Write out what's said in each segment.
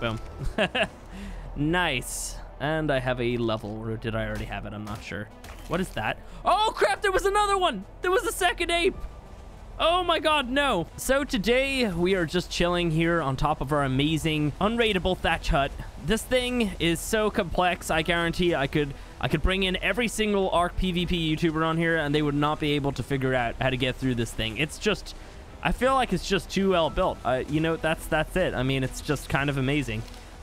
Boom. nice. And I have a level, or did I already have it? I'm not sure. What is that? Oh, crap, there was another one. There was a second ape. Oh my god, no. So today we are just chilling here on top of our amazing, unraidable thatch hut. This thing is so complex, I guarantee I could I could bring in every single ARK PvP YouTuber on here and they would not be able to figure out how to get through this thing. It's just, I feel like it's just too well built. Uh, you know, that's that's it. I mean, it's just kind of amazing.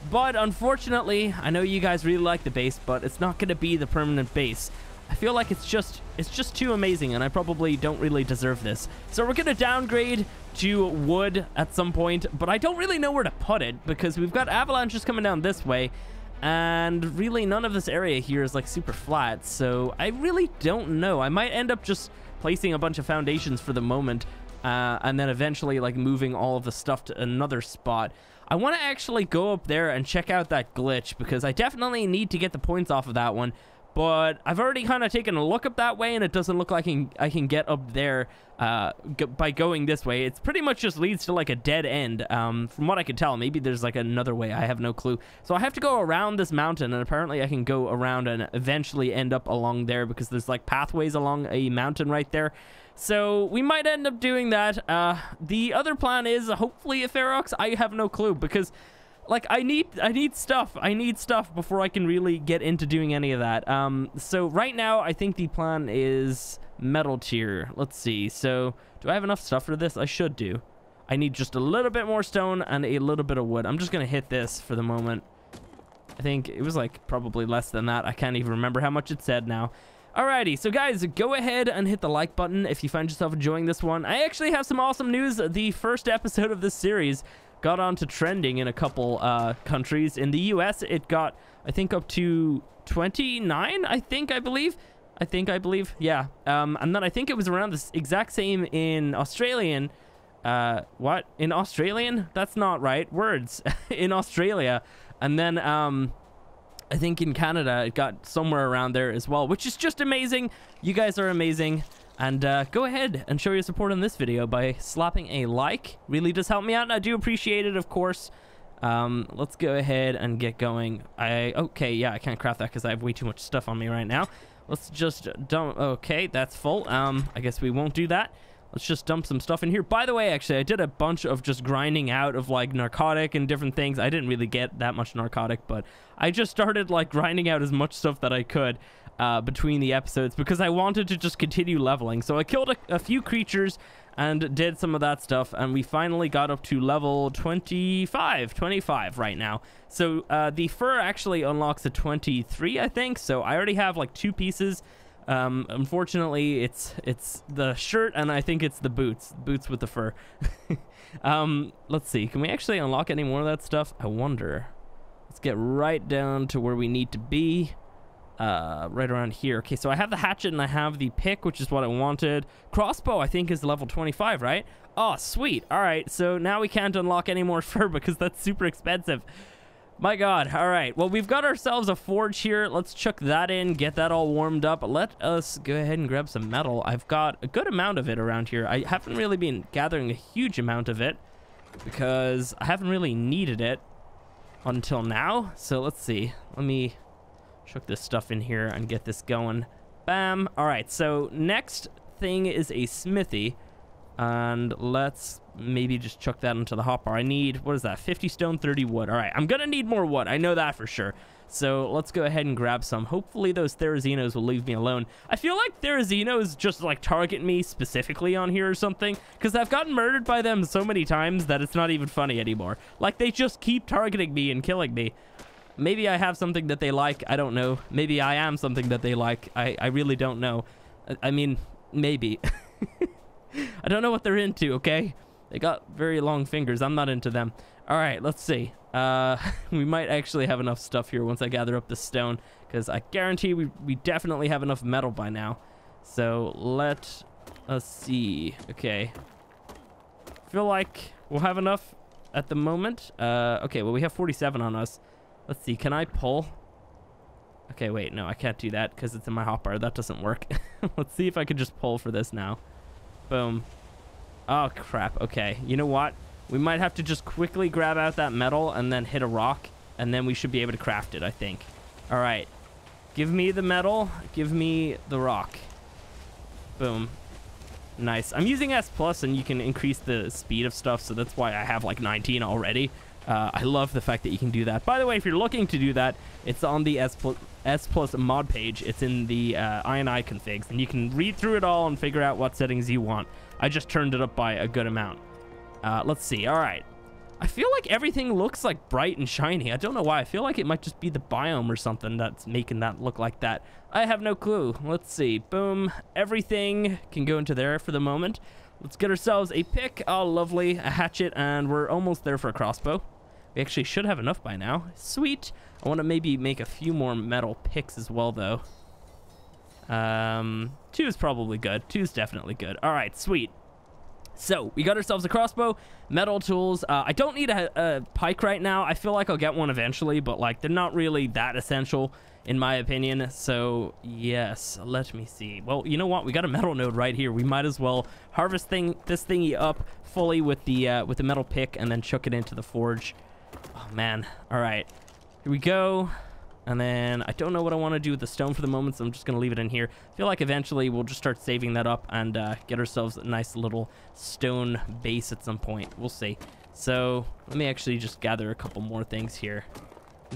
But unfortunately, I know you guys really like the base, but it's not going to be the permanent base. I feel like it's just it's just too amazing and I probably don't really deserve this. So we're going to downgrade to wood at some point, but I don't really know where to put it because we've got avalanches coming down this way and really none of this area here is like super flat. So I really don't know. I might end up just placing a bunch of foundations for the moment uh, and then eventually like moving all of the stuff to another spot. I want to actually go up there and check out that glitch because I definitely need to get the points off of that one but I've already kind of taken a look up that way, and it doesn't look like I can, I can get up there uh, by going this way. It's pretty much just leads to like a dead end, um, from what I can tell. Maybe there's like another way. I have no clue. So I have to go around this mountain, and apparently I can go around and eventually end up along there because there's like pathways along a mountain right there. So we might end up doing that. Uh, the other plan is hopefully a Ferox. I have no clue because like I need I need stuff. I need stuff before I can really get into doing any of that. Um, so right now I think the plan is metal tier. Let's see. So do I have enough stuff for this? I should do. I need just a little bit more stone and a little bit of wood. I'm just gonna hit this for the moment. I think it was like probably less than that. I can't even remember how much it said now. Alrighty, so guys, go ahead and hit the like button if you find yourself enjoying this one. I actually have some awesome news. The first episode of this series got onto trending in a couple uh, countries. In the US, it got, I think, up to 29, I think, I believe. I think, I believe. Yeah. Um, and then I think it was around the exact same in Australian. Uh, what? In Australian? That's not right. Words. in Australia. And then, um, I think in Canada, it got somewhere around there as well, which is just amazing. You guys are amazing. And uh, go ahead and show your support on this video by slapping a like. Really does help me out, and I do appreciate it, of course. Um, let's go ahead and get going. I Okay, yeah, I can't craft that because I have way too much stuff on me right now. Let's just dump... Okay, that's full. Um, I guess we won't do that. Let's just dump some stuff in here. By the way, actually, I did a bunch of just grinding out of, like, narcotic and different things. I didn't really get that much narcotic, but I just started, like, grinding out as much stuff that I could uh, between the episodes because I wanted to just continue leveling. So I killed a, a, few creatures and did some of that stuff. And we finally got up to level 25, 25 right now. So uh, the fur actually unlocks at 23, I think. So I already have like two pieces. Um, unfortunately, it's it's the shirt and I think it's the boots, boots with the fur. um, let's see. Can we actually unlock any more of that stuff? I wonder. Let's get right down to where we need to be uh, right around here. Okay, so I have the hatchet and I have the pick, which is what I wanted. Crossbow, I think, is level 25, right? Oh, sweet. All right, so now we can't unlock any more fur because that's super expensive. My god. All right. Well, we've got ourselves a forge here. Let's chuck that in, get that all warmed up. Let us go ahead and grab some metal. I've got a good amount of it around here. I haven't really been gathering a huge amount of it because I haven't really needed it until now. So let's see. Let me chuck this stuff in here and get this going. Bam. All right, so next thing is a smithy. And let's maybe just chuck that into the hopper. I need, what is that, 50 stone, 30 wood. All right, I'm going to need more wood. I know that for sure. So let's go ahead and grab some. Hopefully those Therizinos will leave me alone. I feel like Therizinos just like target me specifically on here or something because I've gotten murdered by them so many times that it's not even funny anymore. Like they just keep targeting me and killing me. Maybe I have something that they like. I don't know. Maybe I am something that they like. I, I really don't know. I, I mean, maybe. I don't know what they're into, okay? They got very long fingers. I'm not into them. All right, let's see. Uh, we might actually have enough stuff here once I gather up the stone because I guarantee we, we definitely have enough metal by now. So let us see. Okay. Feel like we'll have enough at the moment. Uh, okay, well, we have 47 on us. Let's see, can I pull? Okay, wait, no, I can't do that because it's in my hotbar. That doesn't work. Let's see if I can just pull for this now. Boom. Oh, crap. Okay, you know what? We might have to just quickly grab out that metal and then hit a rock, and then we should be able to craft it, I think. All right. Give me the metal. Give me the rock. Boom. Nice. I'm using S plus, and you can increase the speed of stuff, so that's why I have like 19 already. Uh, I love the fact that you can do that. By the way, if you're looking to do that, it's on the S plus, S plus mod page. It's in the uh, INI configs, and you can read through it all and figure out what settings you want. I just turned it up by a good amount. Uh, let's see. All right. I feel like everything looks like bright and shiny. I don't know why. I feel like it might just be the biome or something that's making that look like that. I have no clue. Let's see. Boom. Everything can go into there for the moment. Let's get ourselves a pick. Oh, lovely. A hatchet, and we're almost there for a crossbow. We actually should have enough by now. Sweet. I want to maybe make a few more metal picks as well, though. Um, two is probably good. Two is definitely good. All right, sweet. So we got ourselves a crossbow, metal tools. Uh, I don't need a, a, pike right now. I feel like I'll get one eventually, but like they're not really that essential in my opinion. So yes, let me see. Well, you know what? We got a metal node right here. We might as well harvest thing this thingy up fully with the uh, with the metal pick and then chuck it into the forge. Oh man. All right. Here we go. And then I don't know what I want to do with the stone for the moment, so I'm just going to leave it in here. I feel like eventually we'll just start saving that up and uh, get ourselves a nice little stone base at some point. We'll see. So let me actually just gather a couple more things here.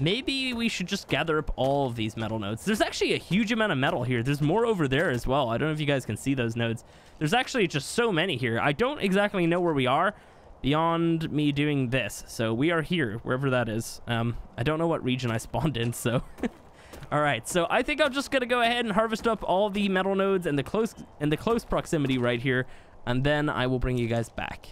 Maybe we should just gather up all of these metal nodes. There's actually a huge amount of metal here. There's more over there as well. I don't know if you guys can see those nodes. There's actually just so many here. I don't exactly know where we are beyond me doing this. So we are here, wherever that is. Um, I don't know what region I spawned in, so... all right, so I think I'm just gonna go ahead and harvest up all the metal nodes and the close and the close proximity right here, and then I will bring you guys back.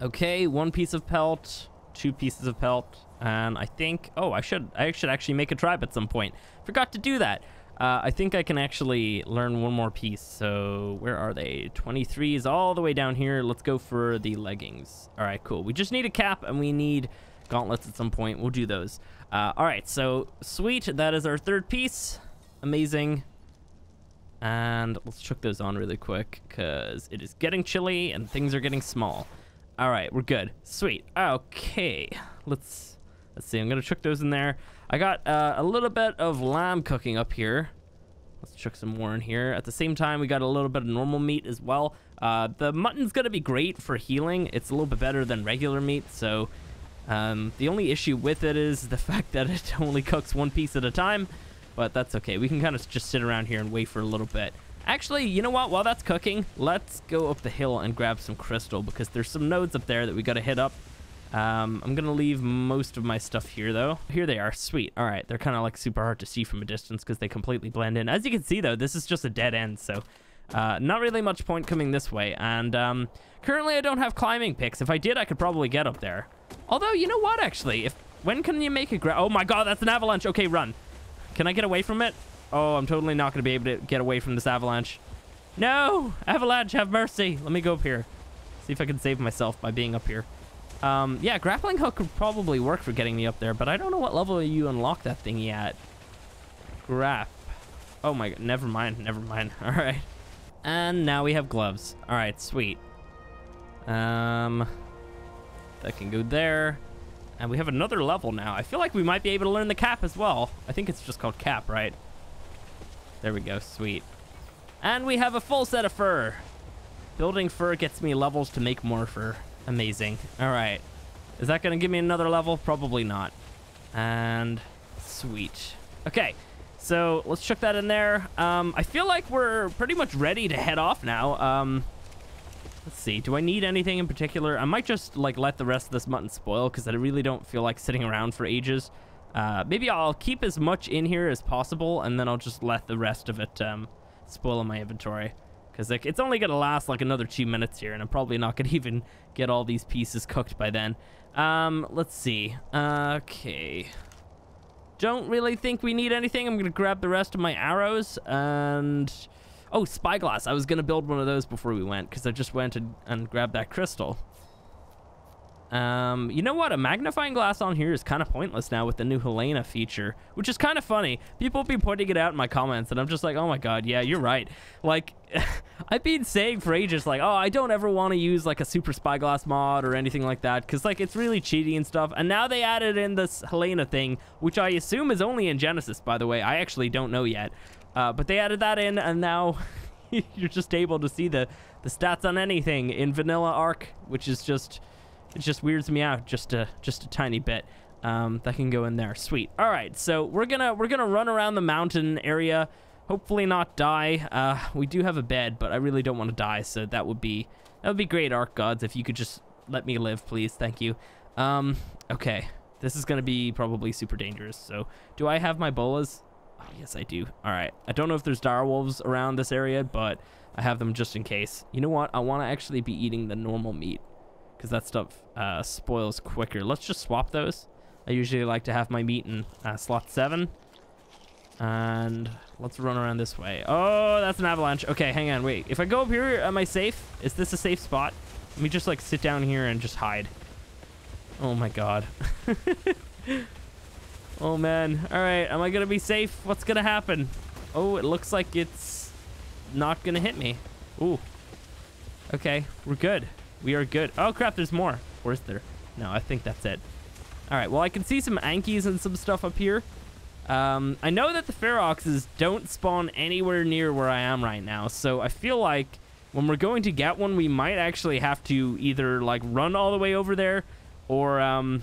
Okay, one piece of pelt, two pieces of pelt, and I think... Oh, I should I should actually make a tribe at some point. Forgot to do that. Uh, I think I can actually learn one more piece. So where are they? 23 is all the way down here. Let's go for the leggings. All right, cool. We just need a cap and we need gauntlets at some point. We'll do those. Uh, all right, so sweet. That is our third piece. Amazing. And let's chuck those on really quick because it is getting chilly and things are getting small. All right, we're good. Sweet. Okay, let's let's see. I'm gonna chuck those in there. I got uh, a little bit of lamb cooking up here. Let's chuck some more in here. At the same time, we got a little bit of normal meat as well. Uh, the mutton's going to be great for healing. It's a little bit better than regular meat, so um, the only issue with it is the fact that it only cooks one piece at a time, but that's okay. We can kind of just sit around here and wait for a little bit. Actually, you know what? While that's cooking, let's go up the hill and grab some crystal because there's some nodes up there that we got to hit up um, I'm going to leave most of my stuff here, though. Here they are. Sweet. All right. They're kind of like super hard to see from a distance because they completely blend in. As you can see, though, this is just a dead end. So uh, not really much point coming this way. And um, currently, I don't have climbing picks. If I did, I could probably get up there. Although, you know what, actually? if When can you make a... Oh, my God. That's an avalanche. Okay, run. Can I get away from it? Oh, I'm totally not going to be able to get away from this avalanche. No! Avalanche, have mercy. Let me go up here. See if I can save myself by being up here. Um, yeah, grappling hook would probably work for getting me up there, but I don't know what level you unlock that thingy at. Grap. Oh my god, never mind, never mind. All right. And now we have gloves. All right, sweet. Um, that can go there. And we have another level now. I feel like we might be able to learn the cap as well. I think it's just called cap, right? There we go, sweet. And we have a full set of fur. Building fur gets me levels to make more fur. Amazing. All right. Is that going to give me another level? Probably not. And sweet. Okay. So let's chuck that in there. Um, I feel like we're pretty much ready to head off now. Um, let's see. Do I need anything in particular? I might just like let the rest of this mutton spoil because I really don't feel like sitting around for ages. Uh, maybe I'll keep as much in here as possible and then I'll just let the rest of it um, spoil in my inventory. Because like, it's only going to last like another two minutes here, and I'm probably not going to even get all these pieces cooked by then. Um, let's see. Okay. Don't really think we need anything. I'm going to grab the rest of my arrows and... Oh, spyglass. I was going to build one of those before we went because I just went and, and grabbed that crystal. Um, you know what? A magnifying glass on here is kind of pointless now with the new Helena feature, which is kind of funny. People been pointing it out in my comments, and I'm just like, oh my god, yeah, you're right. Like, I've been saying for ages, like, oh, I don't ever want to use like a super spyglass mod or anything like that, because like it's really cheaty and stuff. And now they added in this Helena thing, which I assume is only in Genesis, by the way. I actually don't know yet, uh, but they added that in, and now you're just able to see the the stats on anything in Vanilla Ark, which is just it just weirds me out just a just a tiny bit. Um, that can go in there. Sweet. All right, so we're gonna we're gonna run around the mountain area. Hopefully not die. Uh, we do have a bed, but I really don't want to die. So that would be that would be great, Ark Gods, if you could just let me live, please. Thank you. Um, okay, this is gonna be probably super dangerous. So do I have my bolas? Oh, yes, I do. All right. I don't know if there's dire wolves around this area, but I have them just in case. You know what? I want to actually be eating the normal meat because that stuff uh, spoils quicker. Let's just swap those. I usually like to have my meat in uh, slot 7. And let's run around this way. Oh, that's an avalanche. Okay, hang on. Wait. If I go up here, am I safe? Is this a safe spot? Let me just like sit down here and just hide. Oh my god. oh man. All right. Am I going to be safe? What's going to happen? Oh, it looks like it's not going to hit me. Ooh. Okay. We're good. We are good. Oh, crap, there's more. Where's there? No, I think that's it. All right, well, I can see some Ankies and some stuff up here. Um, I know that the Feroxes don't spawn anywhere near where I am right now, so I feel like when we're going to get one, we might actually have to either, like, run all the way over there or, um,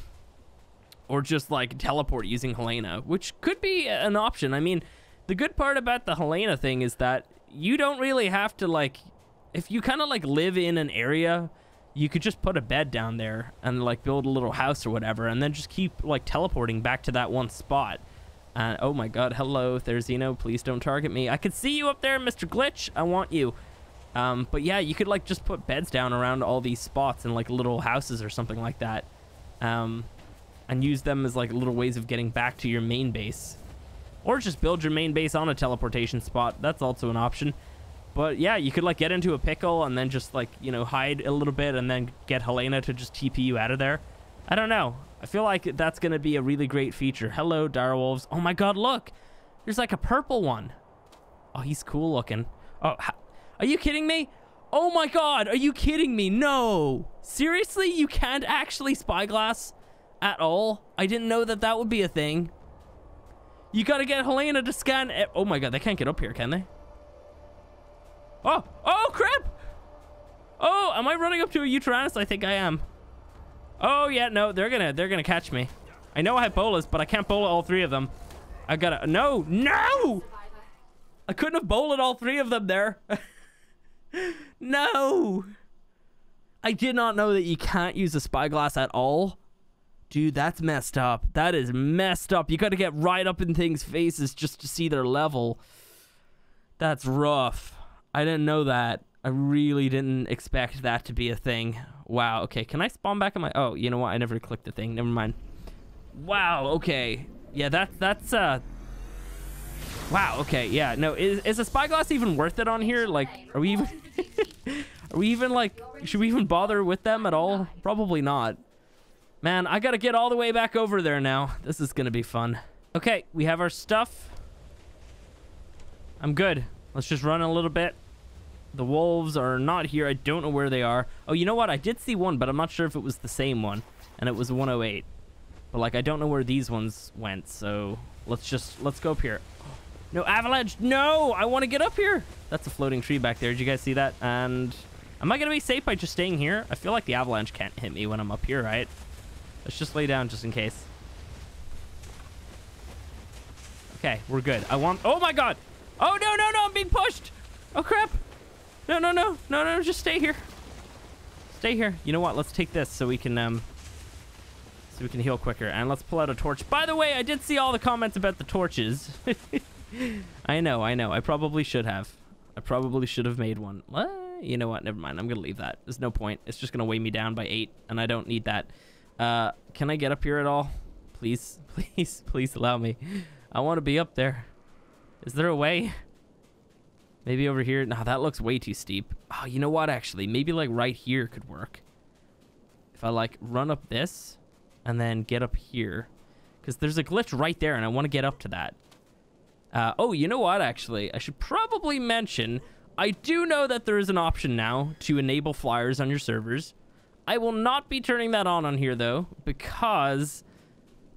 or just, like, teleport using Helena, which could be an option. I mean, the good part about the Helena thing is that you don't really have to, like, if you kind of, like, live in an area you could just put a bed down there and like build a little house or whatever and then just keep like teleporting back to that one spot. Uh, oh my god hello Therizino please don't target me. I could see you up there Mr. Glitch. I want you. Um, but yeah you could like just put beds down around all these spots and like little houses or something like that um, and use them as like little ways of getting back to your main base. Or just build your main base on a teleportation spot. That's also an option but yeah, you could like get into a pickle and then just like, you know, hide a little bit and then get Helena to just TP you out of there. I don't know. I feel like that's going to be a really great feature. Hello, direwolves. Oh my god, look. There's like a purple one. Oh, he's cool looking. Oh, are you kidding me? Oh my god, are you kidding me? No. Seriously? You can't actually spyglass at all? I didn't know that that would be a thing. You gotta get Helena to scan... Oh my god, they can't get up here, can they? Oh, oh, crap. Oh, am I running up to a Yutyrannus? I think I am. Oh, yeah, no, they're gonna, they're gonna catch me. I know I have bolas, but I can't bola all three of them. I gotta, no, no! I couldn't have bowled all three of them there. no! I did not know that you can't use a spyglass at all. Dude, that's messed up. That is messed up. You gotta get right up in things' faces just to see their level. That's rough. I didn't know that. I really didn't expect that to be a thing. Wow, okay. Can I spawn back on my... Oh, you know what? I never clicked the thing. Never mind. Wow, okay. Yeah, that, that's... uh. Wow, okay. Yeah, no. Is, is a spyglass even worth it on here? Like, are we even... are we even, like... Should we even bother with them at all? Probably not. Man, I gotta get all the way back over there now. This is gonna be fun. Okay, we have our stuff. I'm good. Let's just run a little bit. The wolves are not here. I don't know where they are. Oh, you know what? I did see one, but I'm not sure if it was the same one. And it was 108. But, like, I don't know where these ones went. So, let's just... Let's go up here. No, avalanche! No! I want to get up here! That's a floating tree back there. Did you guys see that? And... Am I going to be safe by just staying here? I feel like the avalanche can't hit me when I'm up here, right? Let's just lay down just in case. Okay, we're good. I want... Oh, my God! Oh, no, no, no, I'm being pushed. Oh, crap. No, no, no, no, no, just stay here. Stay here. You know what? Let's take this so we can, um, so we can heal quicker. And let's pull out a torch. By the way, I did see all the comments about the torches. I know, I know. I probably should have. I probably should have made one. you know what? Never mind. I'm going to leave that. There's no point. It's just going to weigh me down by eight, and I don't need that. Uh, can I get up here at all? Please, please, please allow me. I want to be up there. Is there a way? Maybe over here? No, that looks way too steep. Oh, you know what, actually? Maybe, like, right here could work. if I like run up this and then get up here because there's a glitch right there and I want to get up to that. Uh, oh, you know what? Actually, I should probably mention I do know that there is an option now to enable flyers on your servers. I will not be turning that on on here though because,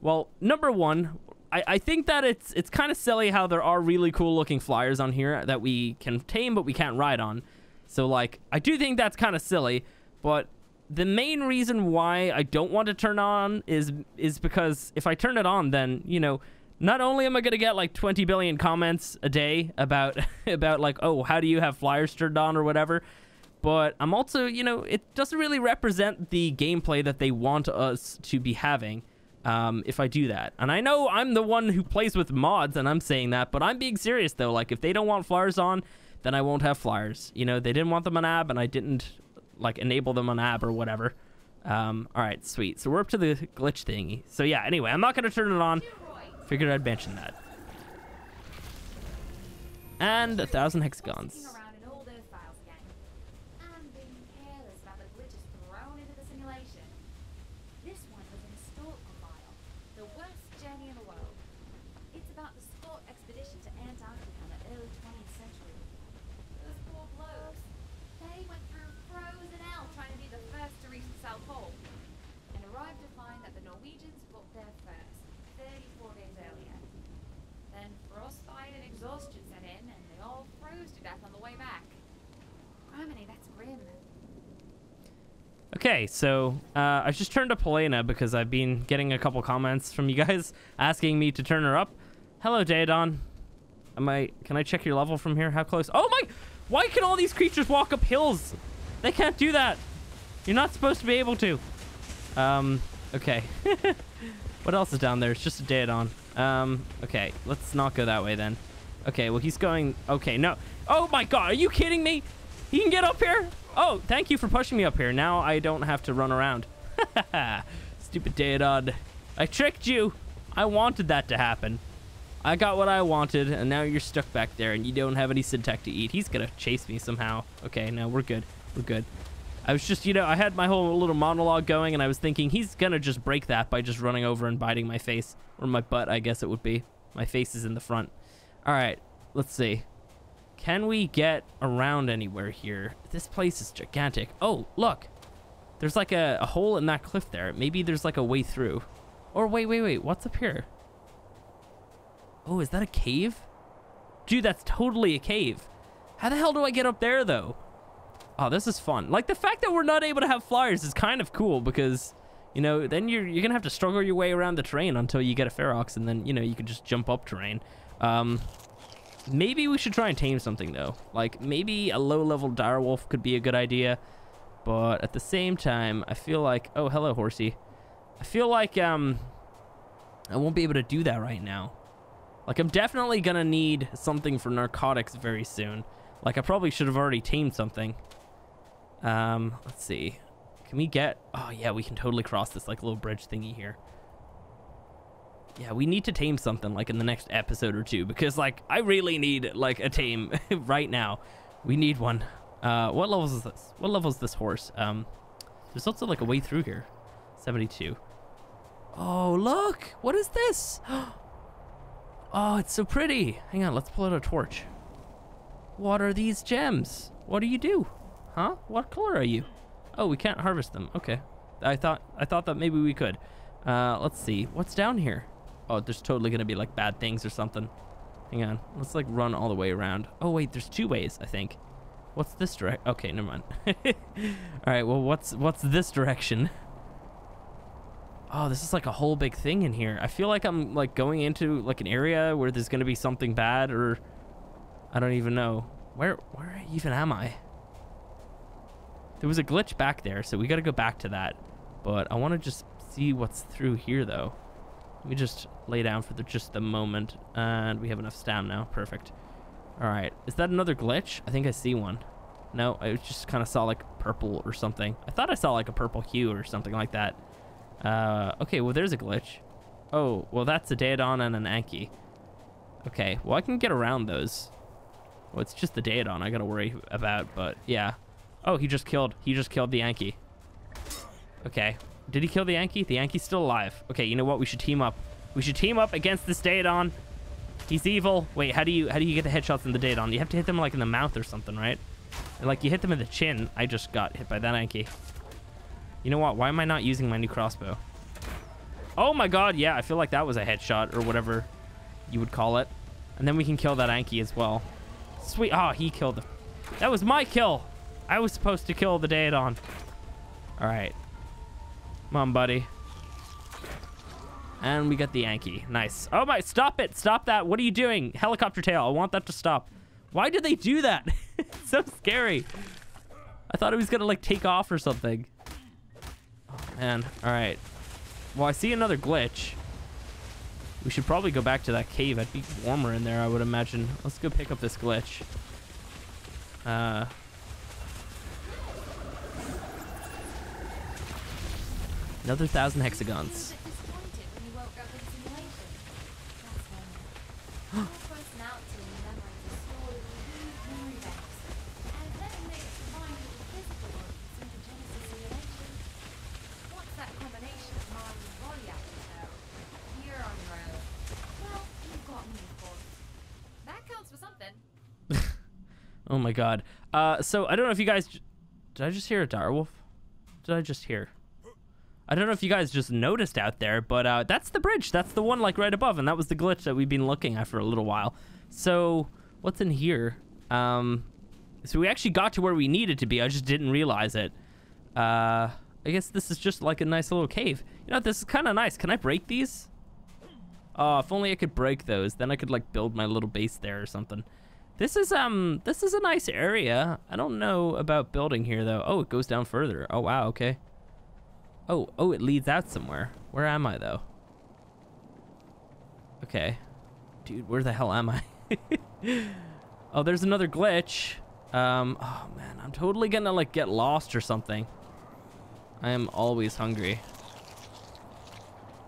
well, number one, I, I think that it's it's kind of silly how there are really cool looking flyers on here that we can tame but we can't ride on. So like, I do think that's kind of silly, but the main reason why I don't want to turn on is is because if I turn it on, then you know, not only am I gonna get like 20 billion comments a day about about like, oh, how do you have flyers turned on or whatever, but I'm also, you know, it doesn't really represent the gameplay that they want us to be having. Um, if I do that. And I know I'm the one who plays with mods and I'm saying that, but I'm being serious though. Like if they don't want flyers on, then I won't have flyers. You know, they didn't want them on ab and I didn't like enable them on ab or whatever. Um, all right, sweet. So we're up to the glitch thingy. So yeah, anyway, I'm not going to turn it on. Figured I'd mention that. And a thousand hexagons. Okay, so uh, I just turned up Helena because I've been getting a couple comments from you guys asking me to turn her up. Hello, Daedon. Am I? Can I check your level from here? How close? Oh my! Why can all these creatures walk up hills? They can't do that. You're not supposed to be able to. Um. Okay. what else is down there? It's just a Daedon. Um. Okay. Let's not go that way then. Okay. Well, he's going. Okay. No. Oh my God! Are you kidding me? He can get up here? Oh, thank you for pushing me up here. Now I don't have to run around. Stupid Daedon. I tricked you. I wanted that to happen. I got what I wanted, and now you're stuck back there, and you don't have any Syntac to eat. He's gonna chase me somehow. Okay, no, we're good. We're good. I was just, you know, I had my whole little monologue going, and I was thinking he's gonna just break that by just running over and biting my face. Or my butt, I guess it would be. My face is in the front. All right, let's see. Can we get around anywhere here? This place is gigantic. Oh, look. There's like a, a hole in that cliff there. Maybe there's like a way through. Or wait, wait, wait. What's up here? Oh, is that a cave? Dude, that's totally a cave. How the hell do I get up there, though? Oh, this is fun. Like, the fact that we're not able to have flyers is kind of cool because, you know, then you're, you're going to have to struggle your way around the terrain until you get a Ferox, and then, you know, you can just jump up terrain. Um, Maybe we should try and tame something, though. Like, maybe a low-level direwolf could be a good idea. But at the same time, I feel like... Oh, hello, horsey. I feel like um, I won't be able to do that right now. Like, I'm definitely going to need something for narcotics very soon. Like, I probably should have already tamed something. Um, let's see. Can we get... Oh, yeah, we can totally cross this, like, little bridge thingy here. Yeah, we need to tame something like in the next episode or two because like I really need like a tame right now. We need one. Uh, what level is this? What level is this horse? Um, there's also like a way through here. 72. Oh, look! What is this? Oh, it's so pretty. Hang on, let's pull out a torch. What are these gems? What do you do? Huh? What color are you? Oh, we can't harvest them. Okay. I thought I thought that maybe we could. Uh, let's see. What's down here? Oh, there's totally going to be like bad things or something. Hang on. Let's like run all the way around. Oh, wait, there's two ways, I think. What's this direct? Okay, never mind. all right, well, what's what's this direction? Oh, this is like a whole big thing in here. I feel like I'm like going into like an area where there's going to be something bad or I don't even know. Where where even am I? There was a glitch back there, so we got to go back to that. But I want to just see what's through here though. Let me just lay down for the, just the moment. And we have enough stamina now. Perfect. All right. Is that another glitch? I think I see one. No, I just kind of saw like purple or something. I thought I saw like a purple hue or something like that. Uh, okay, well, there's a glitch. Oh, well, that's a Daedon and an Anky. Okay, well, I can get around those. Well, it's just the Daedon I gotta worry about, but yeah. Oh, he just killed, he just killed the Anky. Okay. Did he kill the Anky? The Anky's still alive. Okay, you know what? We should team up. We should team up against this Daedon. He's evil. Wait, how do you how do you get the headshots in the Daedon? You have to hit them like in the mouth or something, right? Like you hit them in the chin. I just got hit by that Yankee. You know what? Why am I not using my new crossbow? Oh my god, yeah, I feel like that was a headshot or whatever you would call it. And then we can kill that Anky as well. Sweet. Oh, he killed him. That was my kill. I was supposed to kill the Daedon. All right. Come on, buddy. And we got the Anky. Nice. Oh my, stop it. Stop that. What are you doing? Helicopter tail. I want that to stop. Why did they do that? so scary. I thought it was going to like take off or something. Oh, man. All right. Well, I see another glitch. We should probably go back to that cave. I'd be warmer in there, I would imagine. Let's go pick up this glitch. Uh... Another thousand hexagons. Oh my god. Uh, so I don't know if you guys... Did I just hear a direwolf? Did I just hear? I don't know if you guys just noticed out there, but uh, that's the bridge. That's the one like right above, and that was the glitch that we've been looking at for a little while. So what's in here? Um, so we actually got to where we needed to be. I just didn't realize it. Uh, I guess this is just like a nice little cave. You know, this is kind of nice. Can I break these? Oh, if only I could break those. Then I could like build my little base there or something. This is um this is a nice area. I don't know about building here though. Oh, it goes down further. Oh wow, okay. Oh, oh, it leads out somewhere. Where am I though? Okay. Dude, where the hell am I? oh, there's another glitch. Um, oh man, I'm totally gonna like get lost or something. I am always hungry.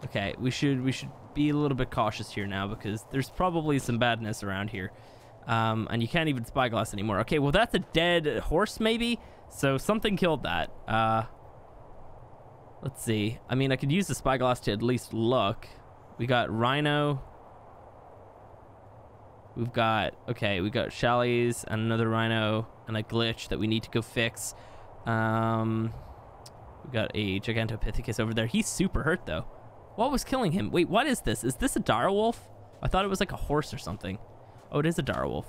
Okay, we should we should be a little bit cautious here now because there's probably some badness around here. Um, and you can't even spyglass anymore. Okay, well, that's a dead horse, maybe? So something killed that. Uh, let's see. I mean, I could use the spyglass to at least look. We got rhino. We've got, okay, we got chalets and another rhino and a glitch that we need to go fix. Um, we got a Gigantopithecus over there. He's super hurt, though. What was killing him? Wait, what is this? Is this a direwolf? I thought it was like a horse or something. Oh, it is a direwolf.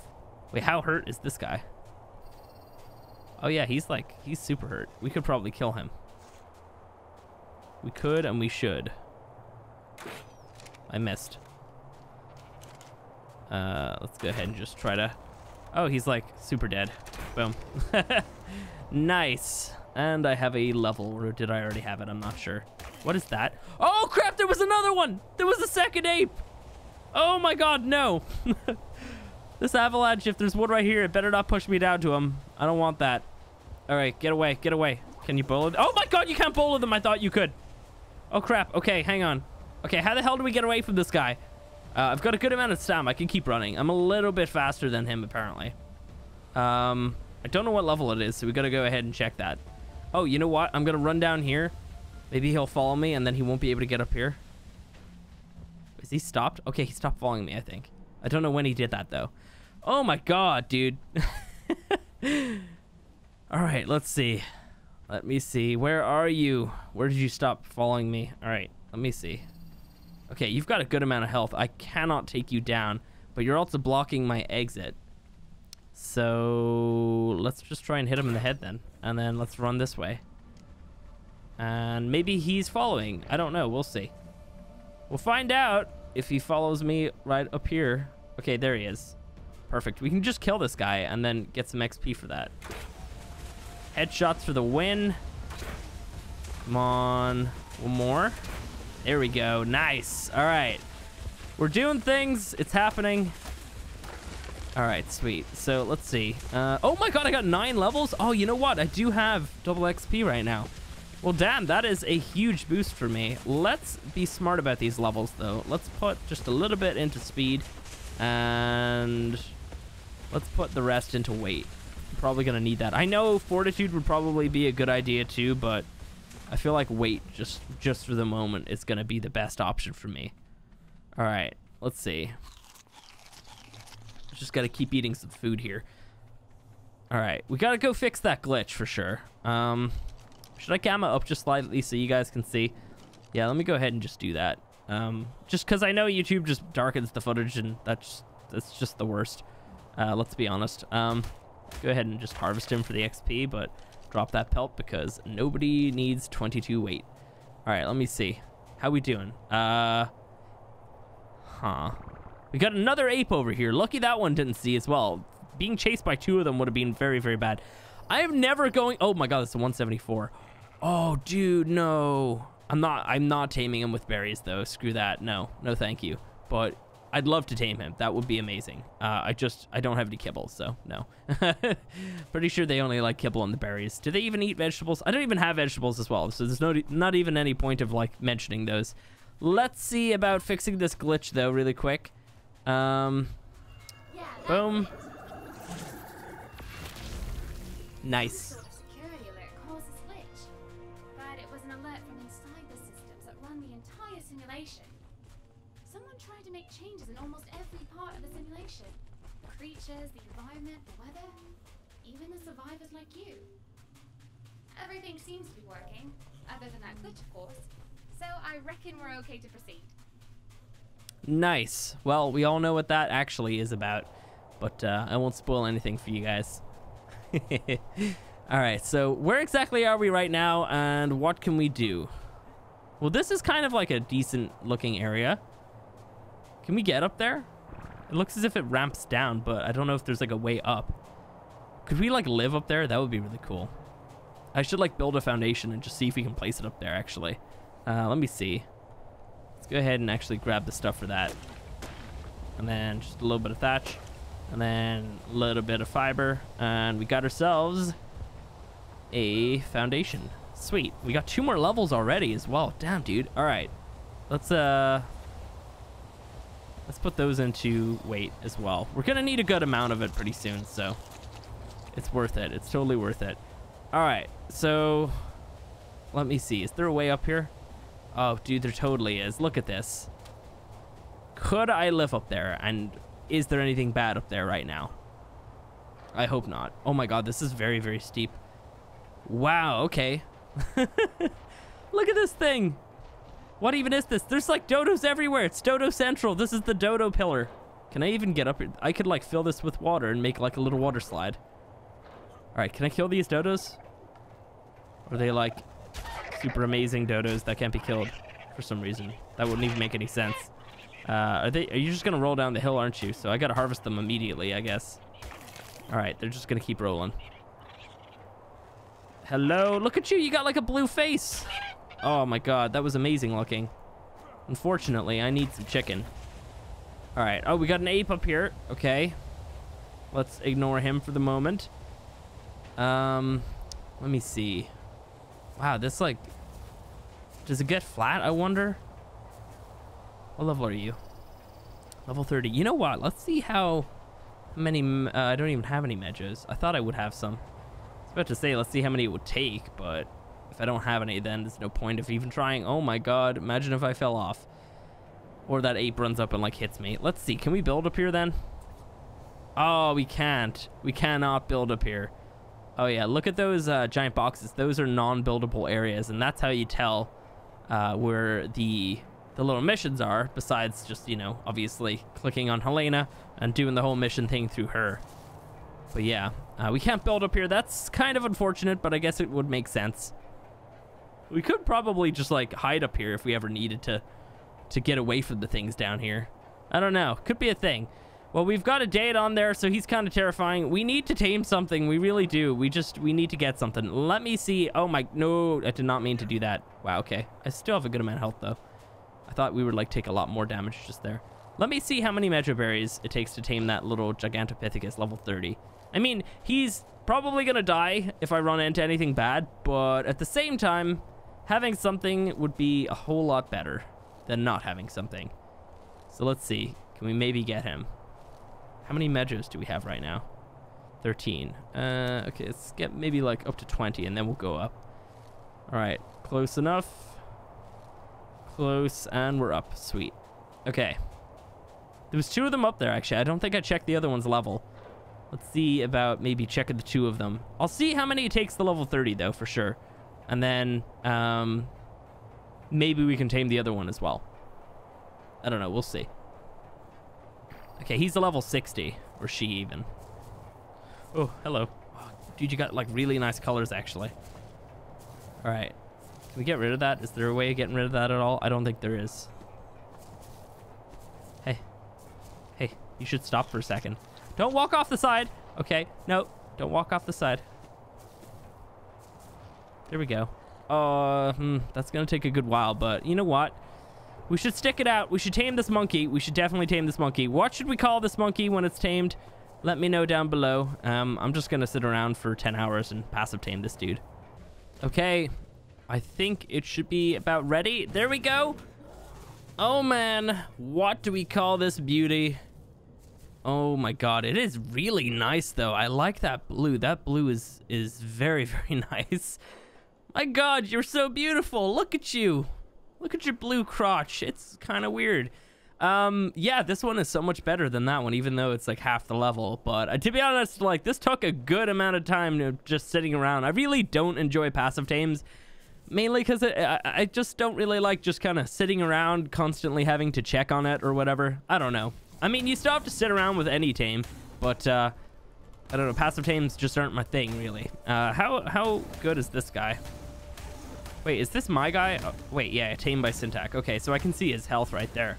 Wait, how hurt is this guy? Oh yeah, he's like, he's super hurt. We could probably kill him. We could and we should. I missed. Uh, let's go ahead and just try to... Oh, he's like super dead. Boom. nice. And I have a level, or did I already have it? I'm not sure. What is that? Oh crap, there was another one! There was a second ape! Oh my god, no! This avalanche, if there's one right here, it better not push me down to him. I don't want that. All right, get away, get away. Can you bowl Oh my god, you can't bowl them. I thought you could. Oh crap. Okay, hang on. Okay, how the hell do we get away from this guy? Uh, I've got a good amount of stamina. I can keep running. I'm a little bit faster than him, apparently. Um, I don't know what level it is, so we got to go ahead and check that. Oh, you know what? I'm going to run down here. Maybe he'll follow me, and then he won't be able to get up here. Is he stopped? Okay, he stopped following me, I think. I don't know when he did that, though. Oh my god, dude. All right, let's see. Let me see. Where are you? Where did you stop following me? All right, let me see. Okay, you've got a good amount of health. I cannot take you down, but you're also blocking my exit. So let's just try and hit him in the head then. And then let's run this way. And maybe he's following. I don't know. We'll see. We'll find out if he follows me right up here. Okay, there he is. Perfect. We can just kill this guy and then get some XP for that. Headshots for the win. Come on. One more. There we go. Nice. All right. We're doing things. It's happening. All right, sweet. So let's see. Uh, oh my god, I got nine levels. Oh, you know what? I do have double XP right now. Well, damn, that is a huge boost for me. Let's be smart about these levels, though. Let's put just a little bit into speed. And Let's put the rest into weight. Probably going to need that. I know fortitude would probably be a good idea too, but I feel like wait just just for the moment is gonna be the best option for me. All right, let's see. Just gotta keep eating some food here. All right, we gotta go fix that glitch for sure. Um, should I gamma up just slightly so you guys can see? Yeah, let me go ahead and just do that. Um, just because I know YouTube just darkens the footage and that's that's just the worst. Uh, let's be honest. Um, go ahead and just harvest him for the XP, but drop that pelt because nobody needs 22 weight. All right, let me see. How we doing? Uh, huh. We got another ape over here. Lucky that one didn't see as well. Being chased by two of them would have been very, very bad. I am never going. Oh my god, it's a 174. Oh, dude, no. I'm not. I'm not taming him with berries though. Screw that. No, no, thank you. But I'd love to tame him. That would be amazing. Uh, I just, I don't have any kibble, so no. Pretty sure they only like kibble on the berries. Do they even eat vegetables? I don't even have vegetables as well, so there's no, not even any point of like mentioning those. Let's see about fixing this glitch though, really quick. Um, boom. Nice. Creatures, the environment, the weather, even the survivors like you. Everything seems to be working, other than that glitch, of course. So I reckon we're okay to proceed. Nice. Well, we all know what that actually is about, but uh, I won't spoil anything for you guys. all right, so where exactly are we right now, and what can we do? Well, this is kind of like a decent looking area. Can we get up there? It looks as if it ramps down, but I don't know if there's like a way up. Could we like live up there? That would be really cool. I should like build a foundation and just see if we can place it up there actually. Uh, let me see. Let's go ahead and actually grab the stuff for that. And then just a little bit of thatch. And then a little bit of fiber. And we got ourselves a foundation. Sweet. We got two more levels already as well. Damn, dude. All right. Let's, uh, Let's put those into weight as well. We're going to need a good amount of it pretty soon, so it's worth it. It's totally worth it. All right, so let me see. Is there a way up here? Oh, dude, there totally is. Look at this. Could I live up there? And is there anything bad up there right now? I hope not. Oh my god, this is very, very steep. Wow, okay. Look at this thing. What even is this? There's like dodos everywhere. It's Dodo Central. This is the Dodo pillar. Can I even get up here? I could like fill this with water and make like a little water slide. All right, can I kill these dodos? Are they like super amazing dodos that can't be killed for some reason? That wouldn't even make any sense. Uh, are they? Are you just gonna roll down the hill, aren't you? So I gotta harvest them immediately, I guess. All right, they're just gonna keep rolling. Hello, look at you. You got like a blue face. Oh my god, that was amazing looking. Unfortunately, I need some chicken. All right. Oh, we got an ape up here. Okay. Let's ignore him for the moment. Um, let me see. Wow, this like... Does it get flat, I wonder? What level are you? Level 30. You know what? Let's see how many... Uh, I don't even have any medjas. I thought I would have some. I was about to say, let's see how many it would take, but if I don't have any, then there's no point of even trying. Oh my god, imagine if I fell off. Or that ape runs up and like hits me. Let's see, can we build up here then? Oh, we can't. We cannot build up here. Oh yeah, look at those uh, giant boxes. Those are non-buildable areas, and that's how you tell uh, where the the little missions are, besides just, you know, obviously clicking on Helena and doing the whole mission thing through her. But yeah, uh, we can't build up here. That's kind of unfortunate, but I guess it would make sense. We could probably just like hide up here if we ever needed to to get away from the things down here. I don't know. Could be a thing. Well, we've got a Daedon there, so he's kind of terrifying. We need to tame something. We really do. We just, we need to get something. Let me see. Oh my, no, I did not mean to do that. Wow, okay. I still have a good amount of health, though. I thought we would, like, take a lot more damage just there. Let me see how many Medja berries it takes to tame that little Gigantopithecus level 30. I mean, he's probably going to die if I run into anything bad, but at the same time, having something would be a whole lot better than not having something. So let's see. Can we maybe get him? How many Medjas do we have right now? 13. Uh, okay, let's get maybe like up to 20 and then we'll go up. All right, Close enough. Close, and we're up. Sweet. Okay. There was two of them up there, actually. I don't think I checked the other one's level. Let's see about maybe checking the two of them. I'll see how many it takes the level 30, though, for sure. And then, um, maybe we can tame the other one as well. I don't know. We'll see. Okay, he's a level 60. Or she, even. Oh, hello. Oh, dude, you got, like, really nice colors, actually. All right. Can we get rid of that? Is there a way of getting rid of that at all? I don't think there is. Hey. Hey, you should stop for a second. Don't walk off the side. Okay. No, don't walk off the side. There we go. Uh, hmm, that's gonna take a good while, but you know what? We should stick it out. We should tame this monkey. We should definitely tame this monkey. What should we call this monkey when it's tamed? Let me know down below. Um, I'm just gonna sit around for 10 hours and passive tame this dude. Okay, I think it should be about ready. There we go. Oh man, what do we call this beauty? Oh my god, it is really nice though. I like that blue. That blue is is very very nice. My god, you're so beautiful. Look at you. Look at your blue crotch. It's kind of weird. Um, yeah, this one is so much better than that one, even though it's like half the level. But uh, to be honest, like this took a good amount of time to just sitting around. I really don't enjoy passive tames mainly because I, I just don't really like just kind of sitting around constantly having to check on it or whatever. I don't know. I mean, you still have to sit around with any tame, but uh, I don't know. Passive tames just aren't my thing, really. Uh, how how good is this guy? Wait, is this my guy? Oh, wait, yeah, tamed by Syntac. Okay, so I can see his health right there.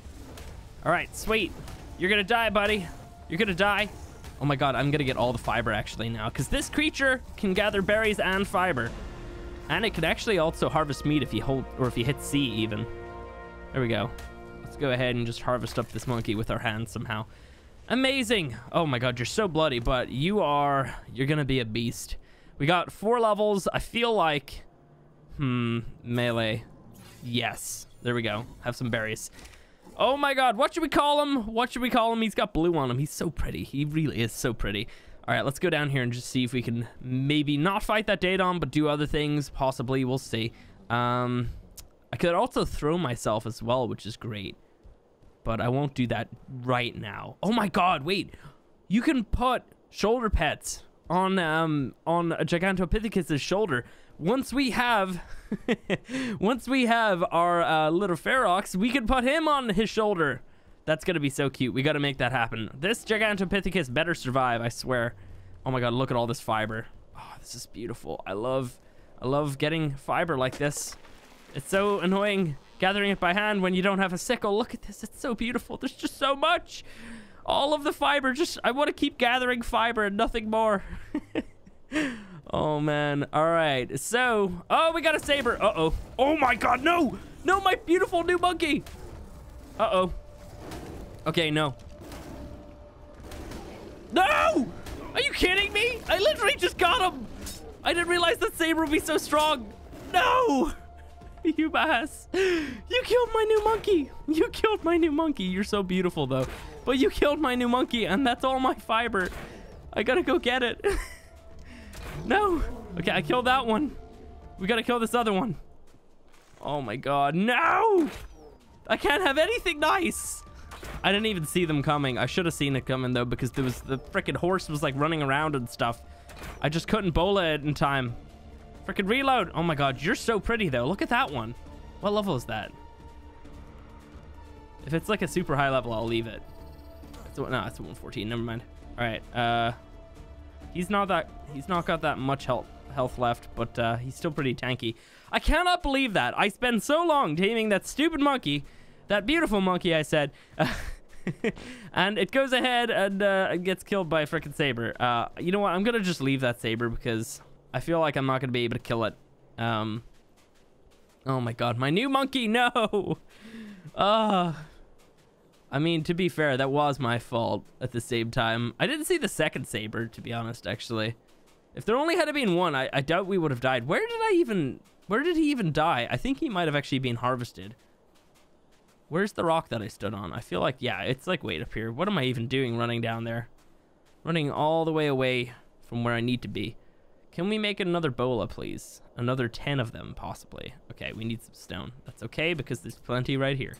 All right, sweet. You're gonna die, buddy. You're gonna die. Oh my god, I'm gonna get all the fiber actually now, because this creature can gather berries and fiber. And it could actually also harvest meat if you hold, or if you hit C even. There we go. Let's go ahead and just harvest up this monkey with our hands somehow. Amazing. Oh my god, you're so bloody, but you are, you're gonna be a beast. We got four levels. I feel like, hmm, melee. Yes. There we go. Have some berries. Oh my god, what should we call him? What should we call him? He's got blue on him. He's so pretty. He really is so pretty. All right, let's go down here and just see if we can maybe not fight that Daedon, but do other things. Possibly, we'll see. Um, I could also throw myself as well, which is great. But I won't do that right now. Oh my god, wait. You can put shoulder pets on um on a Gigantopithecus' shoulder. Once we have once we have our uh, little Ferox, we can put him on his shoulder. That's gonna be so cute. We gotta make that happen. This Gigantopithecus better survive, I swear. Oh my god, look at all this fiber. Oh, this is beautiful. I love, I love getting fiber like this. It's so annoying gathering it by hand when you don't have a sickle. Look at this, it's so beautiful. There's just so much. All of the fiber, just, I wanna keep gathering fiber and nothing more. oh man, all right. So, oh, we got a saber. Uh-oh. Oh my god, no! No, my beautiful new monkey! Uh-oh. Okay, no. No! Are you kidding me? I literally just got him. I didn't realize that Saber would be so strong. No! You ass. You killed my new monkey. You killed my new monkey. You're so beautiful, though. But you killed my new monkey, and that's all my fiber. I gotta go get it. no. Okay, I killed that one. We gotta kill this other one. Oh my god. No! I can't have anything nice. I didn't even see them coming. I should have seen it coming though because there was the freaking horse was like running around and stuff. I just couldn't bola it in time. Freaking reload. Oh my god, you're so pretty though. Look at that one. What level is that? If it's like a super high level, I'll leave it. It's, no, it's 114. Never mind. All right. Uh, he's not that. He's not got that much health health left, but uh, he's still pretty tanky. I cannot believe that. I spent so long taming that stupid monkey that beautiful monkey, I said. and it goes ahead and uh, gets killed by a freaking saber. Uh, you know what? I'm gonna just leave that saber because I feel like I'm not gonna be able to kill it. Um. Oh my god, my new monkey! No. I mean, to be fair, that was my fault at the same time. I didn't see the second saber, to be honest, actually. If there only had been one, I, I doubt we would have died. Where did I even... Where did he even die? I think he might have actually been harvested. Where's the rock that I stood on? I feel like, yeah, it's like way up here. What am I even doing running down there? Running all the way away from where I need to be. Can we make another bola, please? Another 10 of them, possibly. Okay, we need some stone. That's okay, because there's plenty right here.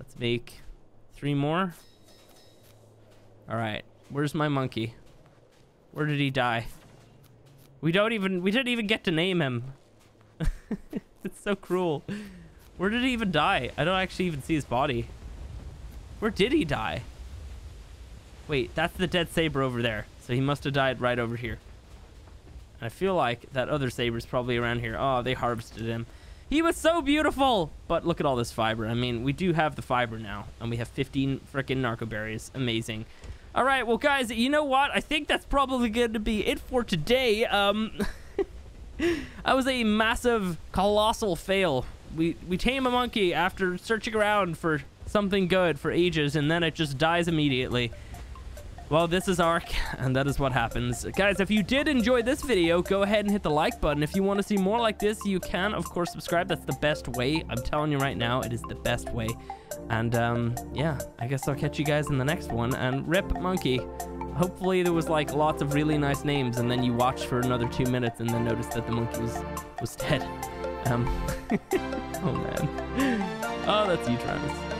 Let's make three more. All right, where's my monkey? Where did he die? We don't even, we didn't even get to name him. it's so cruel. Where did he even die? I don't actually even see his body. Where did he die? Wait, that's the dead saber over there. So he must have died right over here. I feel like that other saber's probably around here. Oh, they harvested him. He was so beautiful! But look at all this fiber. I mean, we do have the fiber now. And we have 15 freaking narco berries. Amazing. All right, well, guys, you know what? I think that's probably going to be it for today. Um, that was a massive, colossal fail. We, we tame a monkey after searching around for something good for ages, and then it just dies immediately. Well, this is Ark, and that is what happens. Guys, if you did enjoy this video, go ahead and hit the like button. If you want to see more like this, you can, of course, subscribe. That's the best way. I'm telling you right now, it is the best way. And, um, yeah, I guess I'll catch you guys in the next one. And rip monkey. Hopefully there was, like, lots of really nice names, and then you watch for another two minutes and then notice that the monkey was, was dead. Um, oh, man. Oh, that's you, Travis.